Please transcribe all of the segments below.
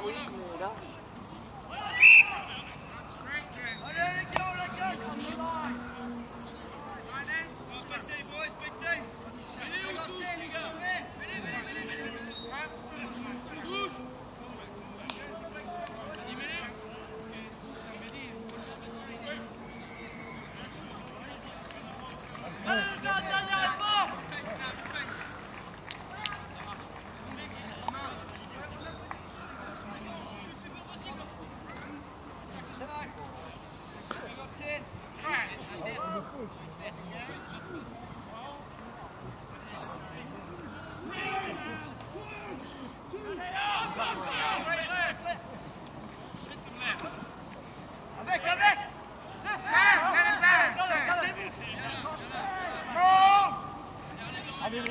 muy bien.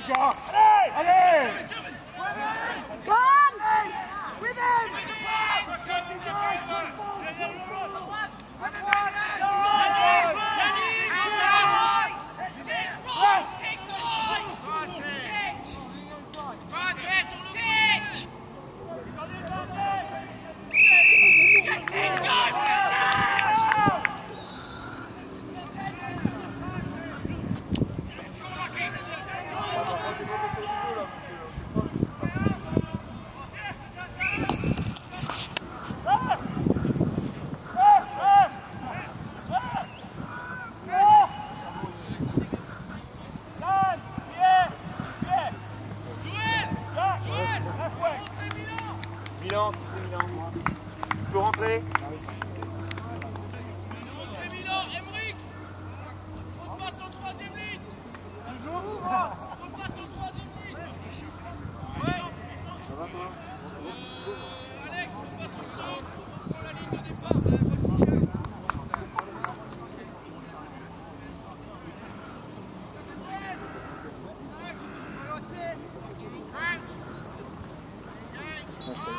job. Milan, Milan Tu peux rentrer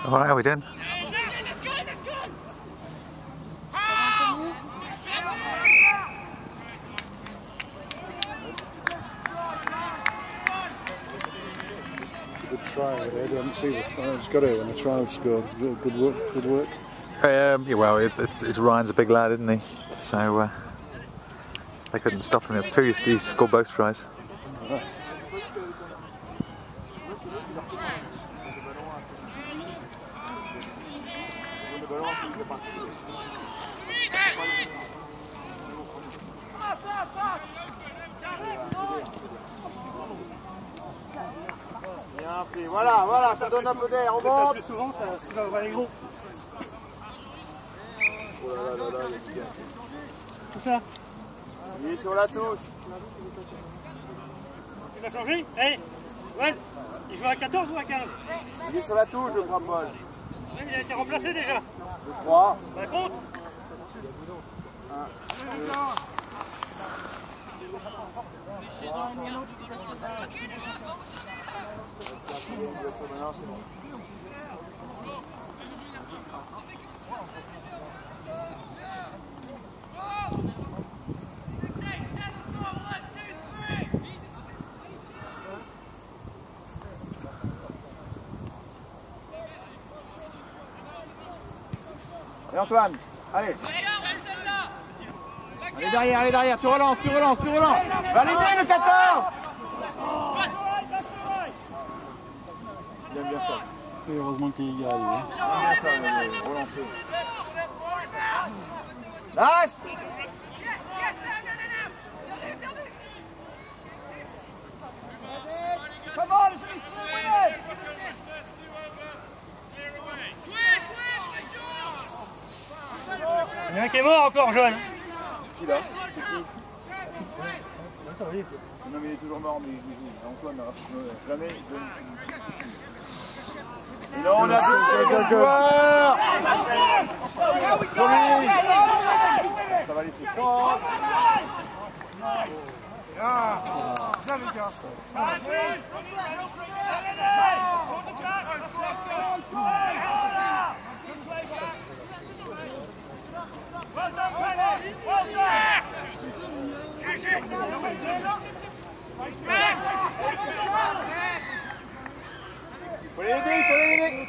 All right, how are we doing? Good try. They didn't see this. I just got it when the try was scored. Good work. Good work. Um, yeah, well, it, it, it's Ryan's a big lad, isn't he? So uh, they couldn't stop him. It's two. He scored both tries. Bien fait. Voilà, voilà, ça donne un peu d'air. On monte. Plus souvent, ça, ça va aller gros. Oh là là là là, les gars. Tout ça. Il est sur la touche. Tu vas changer? Eh Ouais Il joue à 14 ou à 15 Il est sur la touche, je crois, Il a été remplacé déjà. Je crois. Bah compte Antoine, allez. Allez derrière, allez derrière, tu relances, tu relances, tu relances. Va l'aider le 14 Il aime bien ça. Et heureusement qu'il y hein. Bien ça, le relancer. Lâche un qui est mort encore, jeune. Qui là Non mais il est toujours mort, mais Antoine, euh, jamais. Et là on a Joli Ça va laisser. Bien les gars Erik.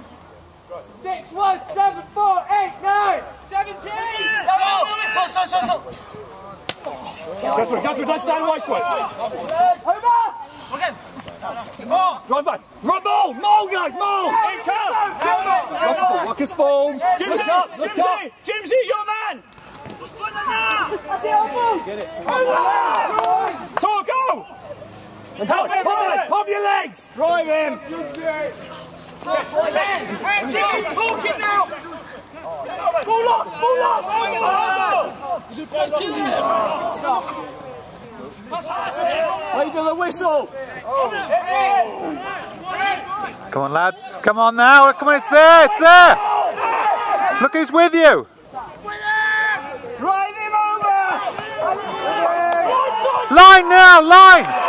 one, seven, four, eight, nine, seventeen. Go, go, so, so, so. Go through, go through, don't stand away from it. Hoover! Again. More. Drive back. Run ball! Mole, guys, mole! In come! Come Lock his form. Jimsy! Jimsy! Jimsy, your man! That's it, Humble! Get it. Tor, go! Help him, pump your legs! Drive him! Talking now. Do the whistle? Come on, lads. Come on now. Come on, it's there. It's there. Look who's with you. Drive him over! Line now. Line.